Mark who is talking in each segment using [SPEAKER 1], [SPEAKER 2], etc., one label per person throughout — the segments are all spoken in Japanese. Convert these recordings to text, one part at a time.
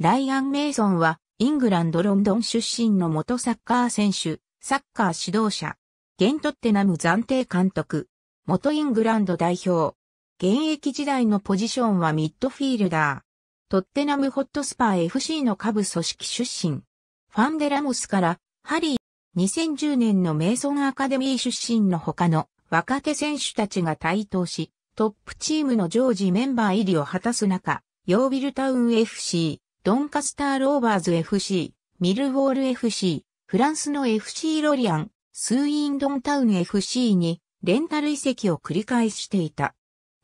[SPEAKER 1] ライアン・メイソンは、イングランド・ロンドン出身の元サッカー選手、サッカー指導者、ゲントッテナム暫定監督、元イングランド代表。現役時代のポジションはミッドフィールダー。トッテナムホットスパー FC の下部組織出身。ファンデラモスからハリー、2010年のメイソンアカデミー出身の他の若手選手たちが台頭し、トップチームの常時メンバー入りを果たす中、ヨービルタウン FC、ドンカスターローバーズ FC、ミルウォール FC、フランスの FC ロリアン、スーインドンタウン FC にレンタル移籍を繰り返していた。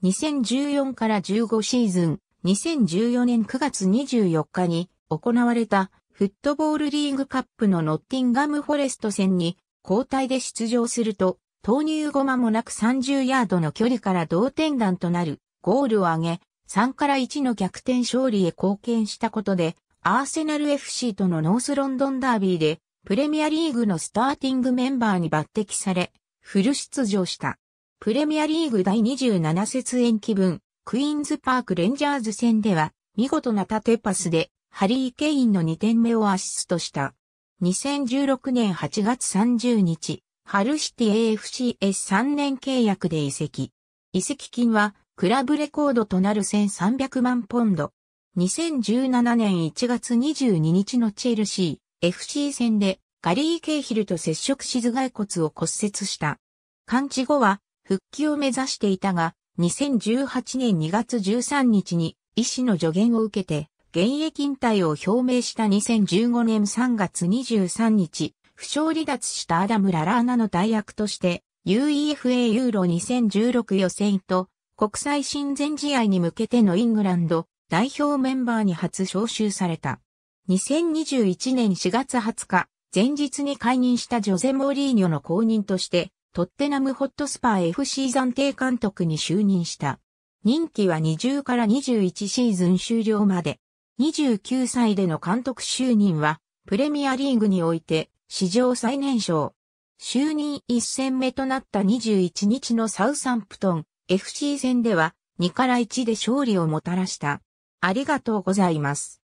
[SPEAKER 1] 2014から15シーズン、2014年9月24日に行われたフットボールリーグカップのノッティンガムフォレスト戦に交代で出場すると、投入後間もなく30ヤードの距離から同点弾となるゴールを挙げ、3から1の逆転勝利へ貢献したことで、アーセナル FC とのノースロンドンダービーで、プレミアリーグのスターティングメンバーに抜擢され、フル出場した。プレミアリーグ第27節延期分、クイーンズパークレンジャーズ戦では、見事な縦パスで、ハリー・ケインの2点目をアシストした。2016年8月30日、ハルシティ AFCS3 年契約で移籍。移籍金はクラブレコードとなる1300万ポンド。2017年1月22日のチェルシー、FC 戦でガリー・ケイヒルと接触し頭蓋骨を骨折した。完治後は復帰を目指していたが、2018年2月13日に医師の助言を受けて、現役引退を表明した2015年3月23日、負傷離脱したアダム・ララーナの代役として、UEFA ユーロ2016予選と国際親善試合に向けてのイングランド代表メンバーに初招集された。2021年4月20日、前日に解任したジョゼ・モーリーニョの後任として、トッテナムホットスパー FC 暫定監督に就任した。任期は20から21シーズン終了まで。29歳での監督就任は、プレミアリーグにおいて、史上最年少。就任1戦目となった21日のサウサンプトン、FC 戦では2から1で勝利をもたらした。ありがとうございます。